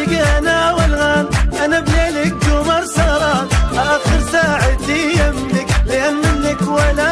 عاشق أنا والغال أنا بليلك قمر سهران آخر ساعتي يملك لأن منك ولا